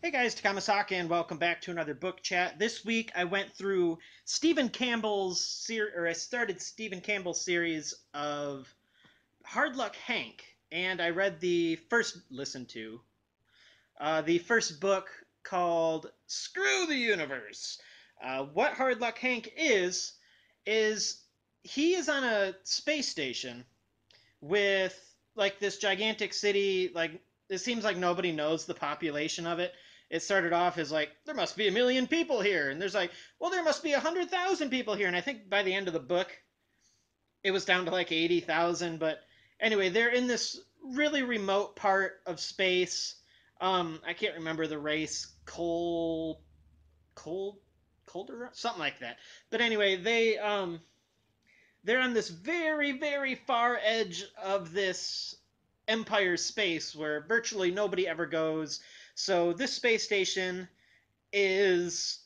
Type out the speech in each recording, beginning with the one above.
Hey guys, Takamasaka, and welcome back to another book chat. This week I went through Steven Campbell's series, or I started Steven Campbell's series of Hard Luck Hank, and I read the first, listen to, uh, the first book called Screw the Universe. Uh, what Hard Luck Hank is, is he is on a space station with like this gigantic city, like it seems like nobody knows the population of it it started off as like there must be a million people here and there's like well there must be a hundred thousand people here and i think by the end of the book it was down to like 80000 but anyway they're in this really remote part of space. Um i can't remember the race coal cold colder something like that. But anyway they um they're on this very very far edge of this empire space where virtually nobody ever goes so this space station is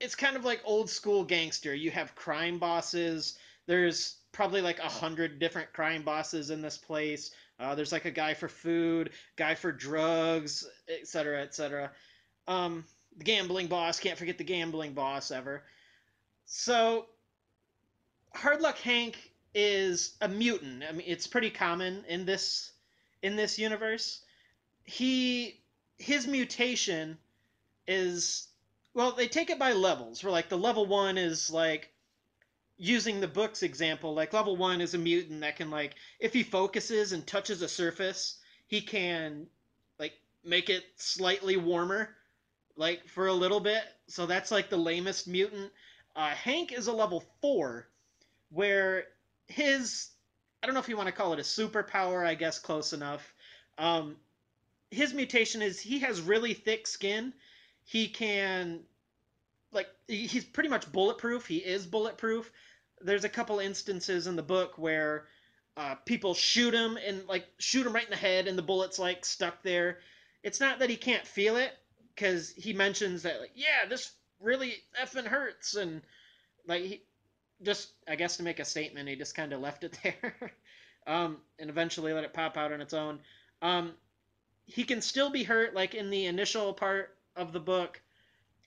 it's kind of like old school gangster. You have crime bosses. There's probably like a hundred different crime bosses in this place. Uh, there's like a guy for food, guy for drugs, etc., etc. Um, the gambling boss can't forget the gambling boss ever. So, Hard Luck Hank is a mutant. I mean, it's pretty common in this in this universe. He his mutation is well, they take it by levels. Where like the level one is like using the book's example, like level one is a mutant that can like if he focuses and touches a surface, he can like make it slightly warmer, like for a little bit. So that's like the lamest mutant. Uh, Hank is a level four, where his I don't know if you want to call it a superpower. I guess close enough. Um, his mutation is he has really thick skin. He can like he's pretty much bulletproof. He is bulletproof. There's a couple instances in the book where uh, people shoot him and like shoot him right in the head, and the bullet's like stuck there. It's not that he can't feel it because he mentions that like yeah, this really effing hurts, and like he just I guess to make a statement, he just kind of left it there, um, and eventually let it pop out on its own. Um, he can still be hurt. Like in the initial part of the book,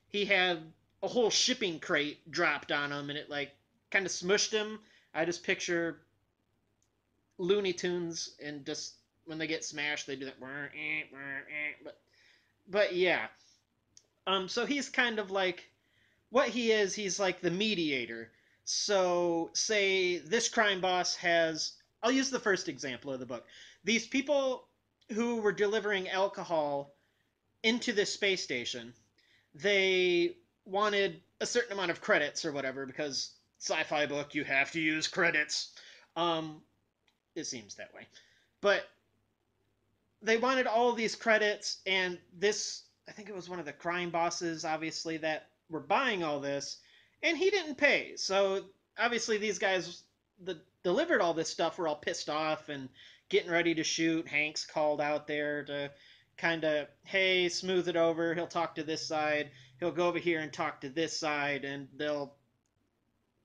he had a whole shipping crate dropped on him, and it like kind of smushed him. I just picture Looney Tunes and just when they get smashed, they do that. But but yeah, um, so he's kind of like what he is. He's like the mediator. So say this crime boss has. I'll use the first example of the book. These people who were delivering alcohol into this space station, they wanted a certain amount of credits or whatever because sci-fi book you have to use credits. Um, it seems that way, but they wanted all these credits, and this I think it was one of the crime bosses, obviously that were buying all this, and he didn't pay. So obviously these guys that delivered all this stuff were all pissed off and getting ready to shoot. Hank's called out there to kind of, hey, smooth it over. He'll talk to this side. He'll go over here and talk to this side, and they'll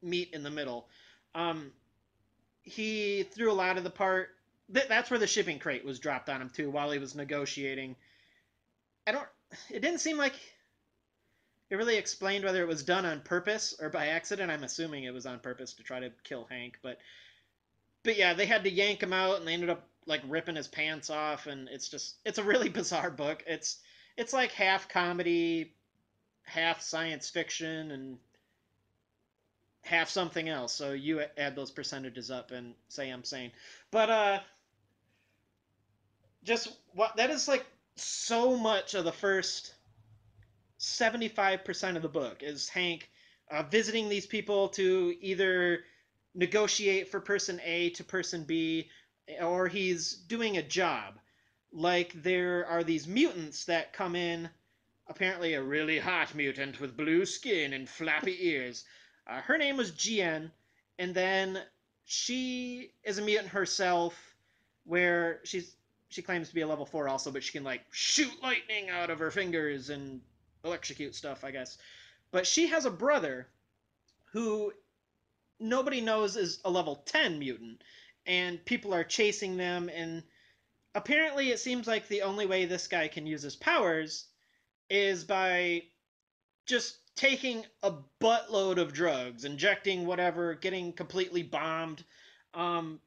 meet in the middle. Um, he threw a lot of the part. Th- that's where the shipping crate was dropped on him too while he was negotiating. I don't. It didn't seem like it really explained whether it was done on purpose or by accident. I'm assuming it was on purpose to try to kill Hank, but but yeah, they had to yank him out, and they ended up like ripping his pants off, and it's just it's a really bizarre book. It's it's like half comedy, half science fiction, and half something else. So you add those percentages up and say I'm sane. But uh, just what that is like so much of the first 75% of the book is Hank uh, visiting these people to either negotiate for person A to person B, or he's doing a job. Like there are these mutants that come in, apparently a really hot mutant with blue skin and flappy ears. Uh, her name was Jian, and then she is a mutant herself, where she's she claims to be a level four also, but she can like shoot lightning out of her fingers and electrocute stuff, I guess. But she has a brother who nobody knows is a level 10 mutant and people are chasing them and apparently it seems like the only way this guy can use his powers is by just taking a buttload of drugs, injecting whatever, getting completely bombed. Um,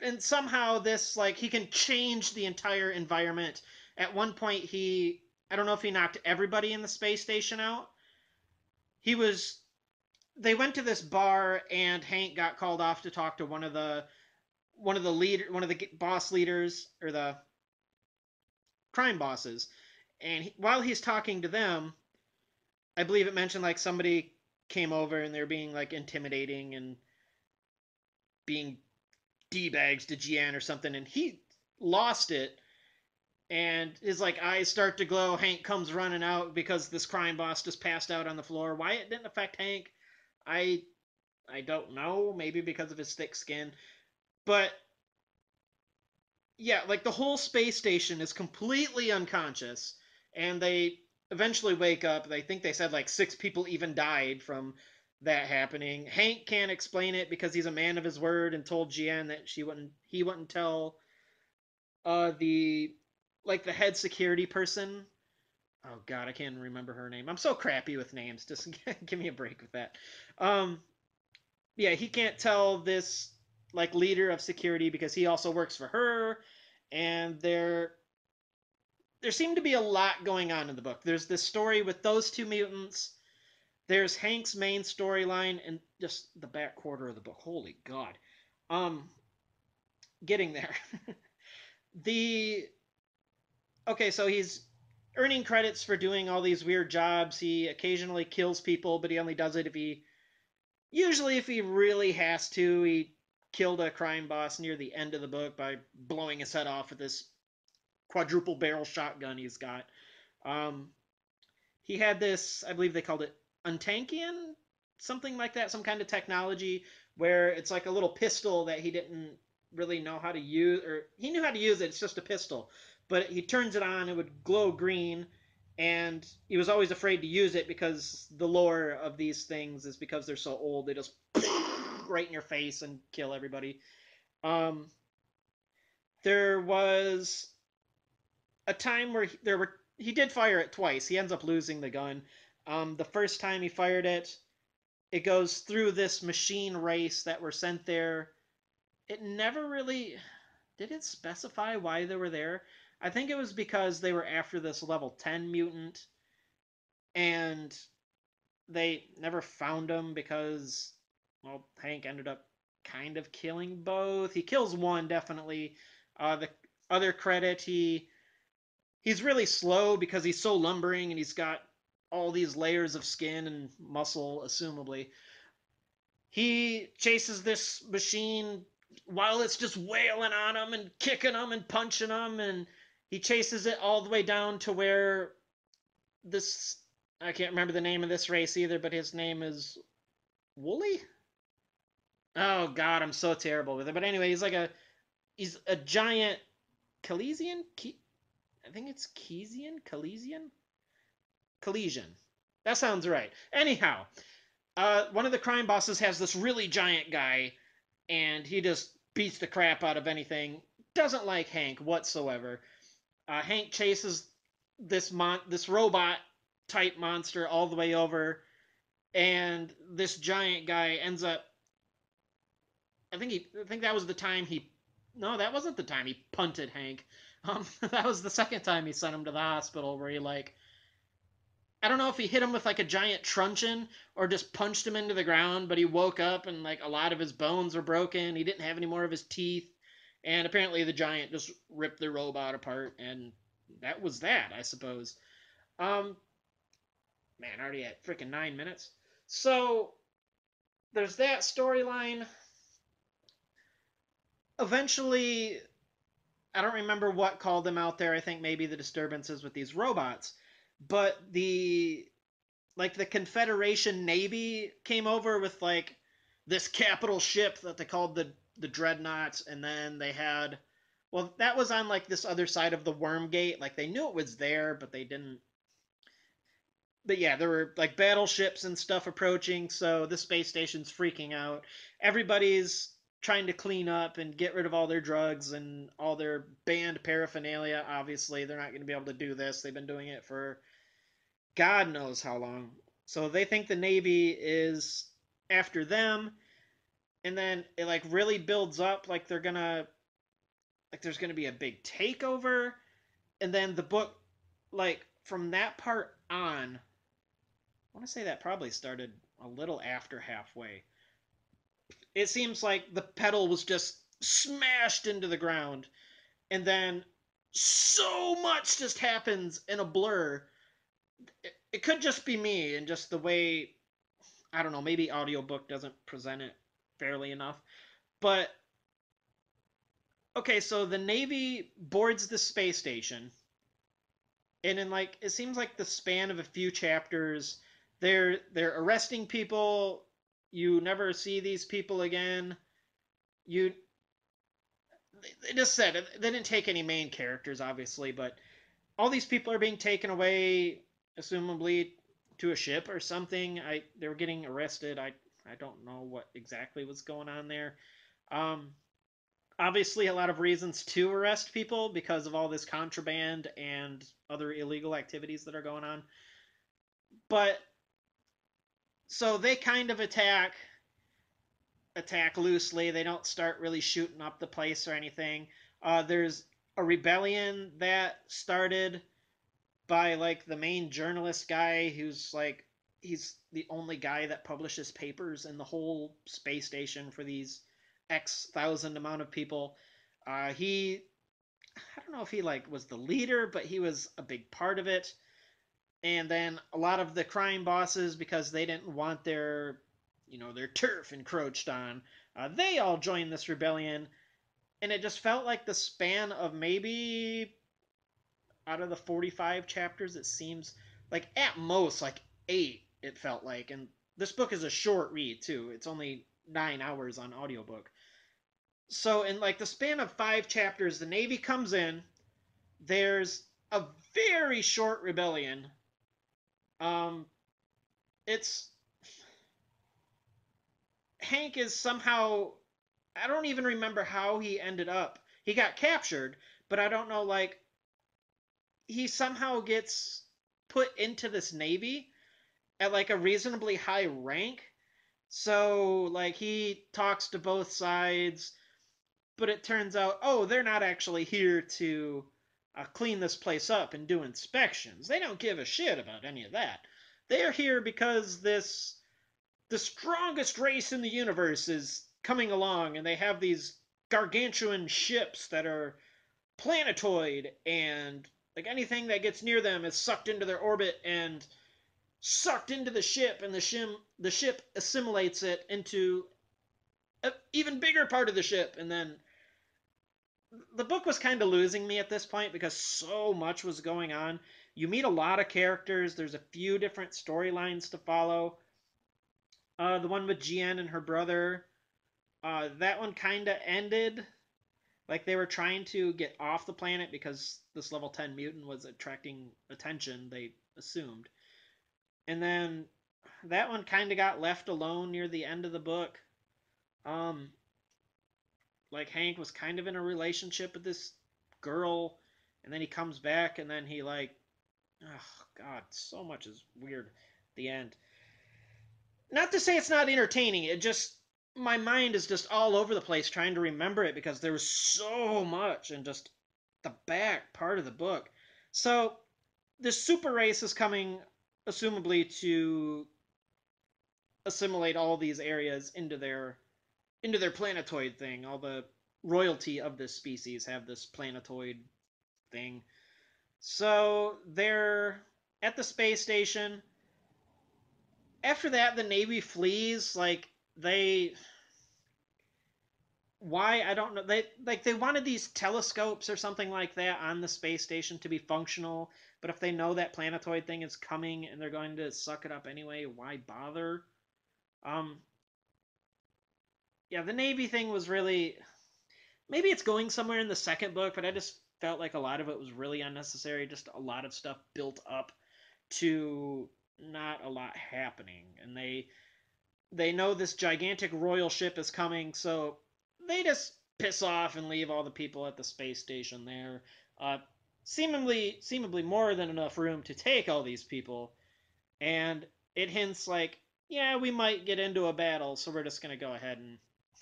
and somehow this like he can change the entire environment. At one point he I don't know if he knocked everybody in the space station out. He was they went to this bar and Hank got called off to talk to one of the one of the leader one of the boss leaders or the crime bosses. And he, while he's talking to them, I believe it mentioned like somebody came over and they're being like intimidating and being d bags to Jian or something, and he lost it. And his like eyes start to glow. Hank comes running out because this crime boss just passed out on the floor. Why it didn't affect Hank, I I don't know. Maybe because of his thick skin, but yeah, like the whole space station is completely unconscious, and they eventually wake up. They think they said like six people even died from that happening. Hank can't explain it because he's a man of his word and told Jian that she wouldn't he wouldn't tell uh the like the head security person. Oh god, I can't remember her name. I'm so crappy with names. Just give me a break with that. Um yeah, he can't tell this like leader of security because he also works for her and there there seemed to be a lot going on in the book. There's this story with those two mutants there's Hank's main storyline and just the back quarter of the book. Holy God. Um, getting there. the okay, so he's earning credits for doing all these weird jobs. He occasionally kills people, but he only does it if he usually if he really has to. He killed a crime boss near the end of the book by blowing his head off with this quadruple barrel shotgun he's got. Um, he had this, I believe they called it Untankian, something like that, some kind of technology where it's like a little pistol that he didn't really know how to use, or he knew how to use it. It's just a pistol, but he turns it on, it would glow green, and he was always afraid to use it because the lore of these things is because they're so old, they just right in your face and kill everybody. Um, there was a time where he, there were he did fire it twice. He ends up losing the gun, um, the first time he fired it, it goes through this machine race that were sent there. It never really did it specify why they were there. I think it was because they were after this level 10 mutant and they never found him because well Hank ended up kind of killing both. He kills one definitely. Uh, the other credit he he's really slow because he's so lumbering and he's got all these layers of skin and muscle, assumably. He chases this machine while it's just wailing on him and kicking him and punching him, and he chases it all the way down to where this I can't remember the name of this race either, but his name is Wooly. Oh God, I'm so terrible with it. But anyway, he's like a he's a giant Calesian. I think it's Keesian, Calesian. Collision. That sounds right. Anyhow, uh, one of the crime bosses has this really giant guy, and he just beats the crap out of anything. Doesn't like Hank whatsoever. Uh, Hank chases this mon- this robot type monster all the way over, and this giant guy ends up. I think he. I think that was the time he. No, that wasn't the time he punted Hank. Um, that was the second time he sent him to the hospital, where he like I don't know if he hit him with like a giant truncheon or just punched him into the ground, but he woke up and like a lot of his bones were broken. He didn't have any more of his teeth. And apparently the giant just ripped the robot apart and that was that, I suppose. Um man, already at freaking 9 minutes. So there's that storyline. Eventually I don't remember what called them out there. I think maybe the disturbances with these robots but the like the Confederation Navy came over with like this capital ship that they called the the dreadnoughts, and then they had well that was on like this other side of the worm gate. Like they knew it was there, but they didn't. But yeah, there were like battleships and stuff approaching, so the space station's freaking out. Everybody's trying to clean up and get rid of all their drugs and all their banned paraphernalia. Obviously, they're not going to be able to do this. They've been doing it for God knows how long. So they think the Navy is after them. And then it like really builds up like they're to like there's to be a big takeover. And then the book like from that part on I want to say that probably started a little after halfway. It seems like the pedal was just smashed into the ground. And then so much just happens in a blur. It, it could just be me and just the way i don't know maybe audiobook doesn't present it fairly enough but okay so the navy boards the space station and in like it seems like the span of a few chapters they're they're arresting people you never see these people again. You they just said they didn't take any main characters, obviously, but all these people are being taken away, assumably to a ship or something. I they were getting arrested. I I don't know what exactly was going on there. Um, obviously, a lot of reasons to arrest people because of all this contraband and other illegal activities that are going on. But so they kind of attack attack loosely. They don't start really shooting up the place or anything. Uh, there's a rebellion that started by like the main journalist guy who's like he's the only guy that publishes papers in the whole space station for these X thousand amount of people. Uh, he I don't know if he like was the leader, but he was a big part of it and then a lot of the crime bosses because they didn't want their you know their turf encroached on uh, they all joined this rebellion and it just felt like the span of maybe out of the 45 chapters it seems like at most like eight it felt like. And this book is a short read too. It's only nine hours on audiobook. So in like the span of five chapters the navy comes in. There's a very short rebellion. Um, it's Hank is somehow I don't even remember how he ended up. He got captured, but I don't know like he somehow gets put into this navy at like a reasonably high rank. So like he talks to both sides, but it turns out oh, they're not actually here to uh, clean this place up and do inspections. They don't give a shit about any of that. They are here because this the strongest race in the universe is coming along and they have these gargantuan ships that are planetoid and like anything that gets near them is sucked into their orbit and sucked into the ship and the shim the ship assimilates it into an even bigger part of the ship and then the book was kind of losing me at this point because so much was going on. You meet a lot of characters. There's a few different storylines to follow. Uh, the one with Jian and her brother, uh, that one kind of ended. Like they were trying to get off the planet because this level 10 mutant was attracting attention, they assumed. And then that one kind of got left alone near the end of the book. Um, like Hank was kind of in a relationship with this girl, and then he comes back, and then he like, oh god, so much is weird. The end. Not to say it's not entertaining. It just my mind is just all over the place trying to remember it because there was so much and just the back part of the book. So this super race is coming, assumably to assimilate all these areas into their into their planetoid thing. All the royalty of this species have this planetoid thing. So they're at the space station. After that, the Navy flees. Like they, why I don't know. They like they wanted these telescopes or something like that on the space station to be functional. But if they know that planetoid thing is coming and they're going to suck it up anyway, why bother? Um, yeah, the Navy thing was really maybe it's going somewhere in the second book, but I just felt like a lot of it was really unnecessary. Just a lot of stuff built up to not a lot happening, and they they know this gigantic royal ship is coming, so they just piss off and leave all the people at the space station there. Uh, seemingly, seemingly more than enough room to take all these people, and it hints like, yeah, we might get into a battle, so we're just gonna go ahead and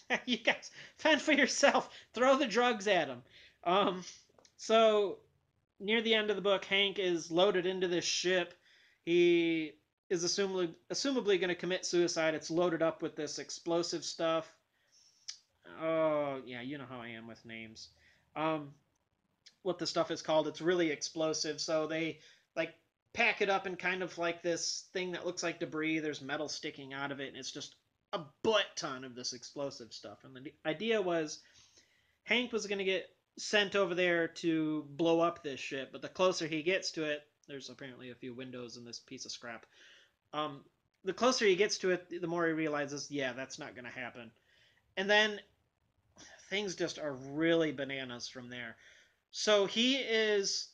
you guys fend for yourself. Throw the drugs at them. Um, so near the end of the book, Hank is loaded into this ship. He is assumably assumably going to commit suicide. It's loaded up with this explosive stuff. Oh yeah, you know how I am with names. Um, what the stuff is called? It's really explosive. So they like pack it up in kind of like this thing that looks like debris. There's metal sticking out of it, and it's just a butt ton of this explosive stuff. And the idea was Hank was going to get sent over there to blow up this ship, but the closer he gets to it, there's apparently a few windows in this piece of scrap. Um, the closer he gets to it, the more he realizes, yeah, that's not going to happen. And then things just are really bananas from there. So he is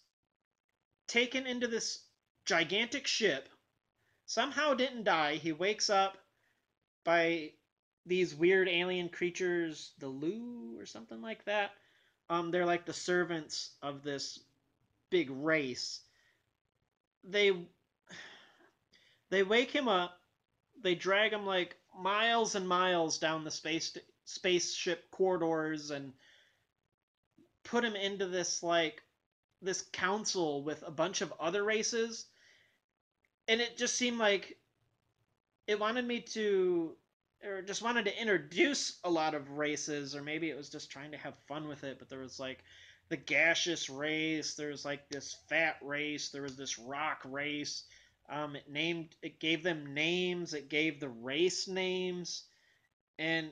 taken into this gigantic ship, somehow didn't die. He wakes up by these weird alien creatures, the Lu or something like that. Um, they're like the servants of this big race. They they wake him up. They drag him like miles and miles down the space spaceship corridors and put him into this like this council with a bunch of other races. And it just seemed like it wanted me to or just wanted to introduce a lot of races or maybe it was just trying to have fun with it but there was like the gaseous race there was like this fat race there was this rock race. Um, it named it gave them names it gave the race names. And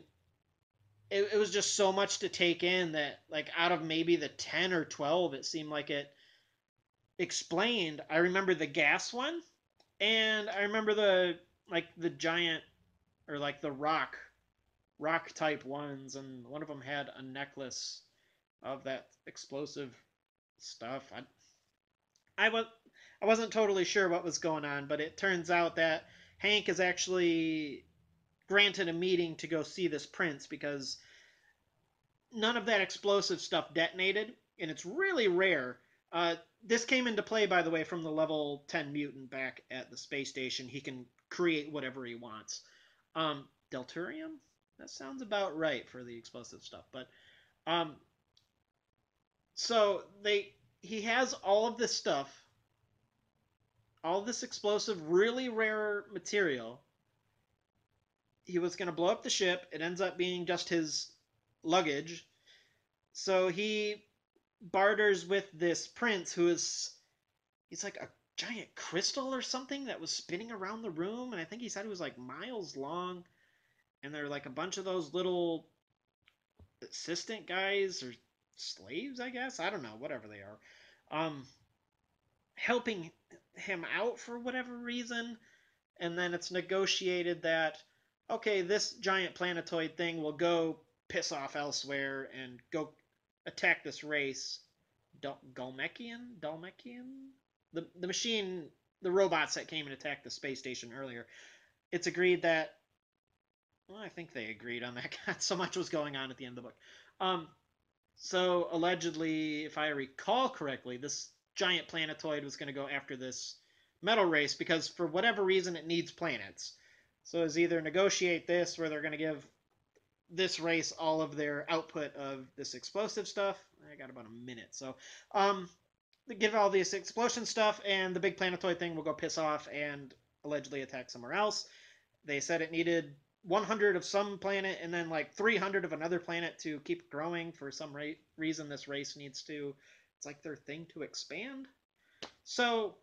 it, it was just so much to take in that like out of maybe the 10 or 12 it seemed like it explained. I remember the gas one and i remember the like the giant or like the rock rock type ones and one of them had a necklace of that explosive stuff. I i was i wasn't totally sure what was going on but it turns out that hank is actually granted a meeting to go see this prince because none of that explosive stuff detonated and it's really rare uh, this came into play by the way from the level 10 mutant back at the space station he can create whatever he wants um, Delturium? That sounds about right for the explosive stuff. But um, so they he has all of this stuff, all this explosive, really rare material. He was going to blow up the ship. It ends up being just his luggage. So he barters with this prince who is he's like a giant crystal or something that was spinning around the room, and I think he said it was like miles long. And there are like a bunch of those little assistant guys or slaves, I guess. I don't know, whatever they are. Um, helping him out for whatever reason. And then it's negotiated that, okay, this giant planetoid thing will go piss off elsewhere and go attack this race. Dal- Galmekian? Dalmekian? the the machine, the robots that came and attacked the space station earlier, it's agreed that. Well, I think they agreed on that. God, so much was going on at the end of the book. Um, so allegedly, if I recall correctly, this giant planetoid was going to go after this metal race because for whatever reason it needs planets. So it's either negotiate this where they're going to give this race all of their output of this explosive stuff. I got about a minute. So um give all this explosion stuff, and the big planetoid thing will go piss off and allegedly attack somewhere else. They said it needed 100 of some planet and then like 300 of another planet to keep growing for some ra- reason this race needs to it's like their thing to expand so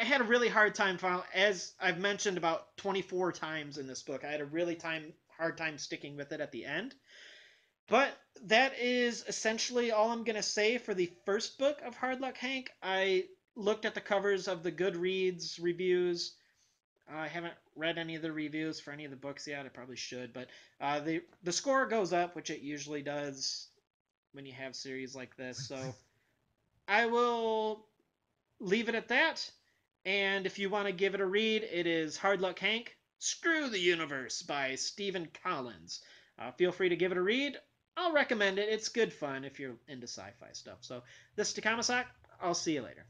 i had a really hard time as i've mentioned about 24 times in this book i had a really time hard time sticking with it at the end but that is essentially all I'm going to say for the first book of Hard Luck Hank. I looked at the covers of the Goodreads reviews. I haven't read any of the reviews for any of the books yet. I probably should, but uh, the the score goes up, which it usually does when you have series like this. So I will leave it at that. And if you want to give it a read, it is Hard Luck Hank, Screw the Universe by Steven Collins. uh, feel free to give it a read. I'll recommend it. It's good fun if you're into sci-fi stuff. So this is Takahmasak. I'll see you later.